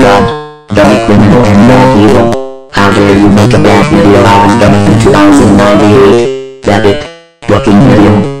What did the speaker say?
god. Gummy criminal and bad evil. How dare you make a bad video? out of done in 2098. That it. Booking video